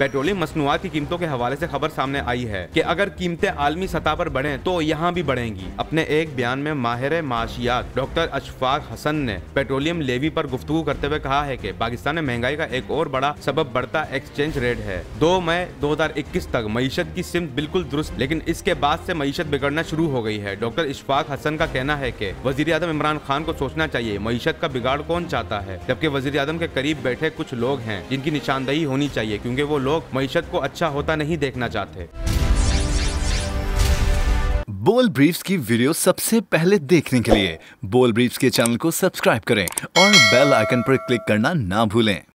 Petroleum मसनुआत की कीमतों के हवाले से खबर सामने आई है कि अगर कीमतें आलमी सतह पर बढ़े तो यहाँ भी बढ़ेंगी। अपने एक बयान में माहिर माशियात डॉक्टर अशफाक हसन ने पेट्रोलियम लेवी पर गुफ्तु करते हुए कहा है कि पाकिस्तान में महँगाई का एक और बड़ा सबब बढ़ता एक्सचेंज रेट है। दो मई 2021 तक मीशत की सिमत बिल्कुल दुरुस्त, लेकिन इसके बाद से मीशत बिगड़ना शुरू हो गई है। डॉक्टर इशफाक हसन का कहना है की वज़ीर आज़म इमरान खान को सोचना चाहिए, मीशत का बिगाड़ कौन चाहता है, जबकि वज़ीर आज़म के करीब बैठे कुछ लोग हैं, जिनकी निशानदही होनी चाहिए, क्यूँकी वो लोग मीशत को अच्छा होता नहीं देखना चाहते। बोल ब्रीफ्स की वीडियो सबसे पहले देखने के लिए बोल ब्रीफ्स के चैनल को सब्सक्राइब करें और बेल आइकन पर क्लिक करना ना भूलें।